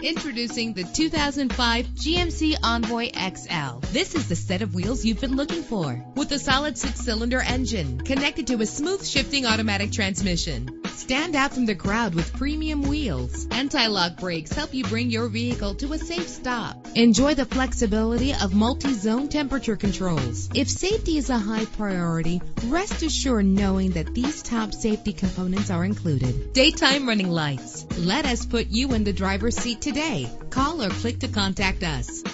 Introducing the 2005 GMC Envoy XL. This is the set of wheels you've been looking for. With a solid six-cylinder engine connected to a smooth shifting automatic transmission. Stand out from the crowd with premium wheels. Anti-lock brakes help you bring your vehicle to a safe stop. Enjoy the flexibility of multi-zone temperature controls. If safety is a high priority, rest assured knowing that these top safety components are included. Daytime running lights. Let us put you in the driver's seat today. Call or click to contact us.